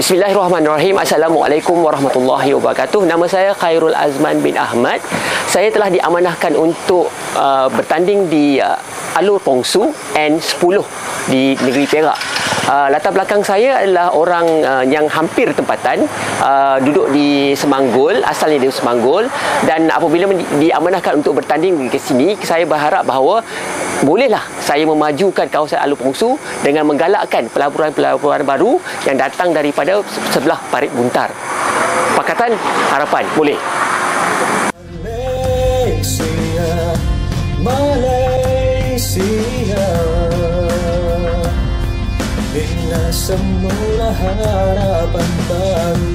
Bismillahirrahmanirrahim. Assalamualaikum warahmatullahi wabarakatuh. Nama saya Khairul Azman bin Ahmad. Saya telah diamanahkan untuk uh, bertanding di uh, Alur Pongsu N10 di negeri Perak. Uh, latar belakang saya adalah orang uh, yang hampir tempatan uh, duduk di Semanggul asalnya di Semanggul dan apabila di, diamanahkan untuk bertanding ke sini saya berharap bahawa bolehlah saya memajukan kawasan Alur Pongsu dengan menggalakkan pelaburan-pelaburan baru yang datang daripada sebelah Parit Buntar. Pakatan Harapan boleh. Malaysia, Malaysia semula harapan baru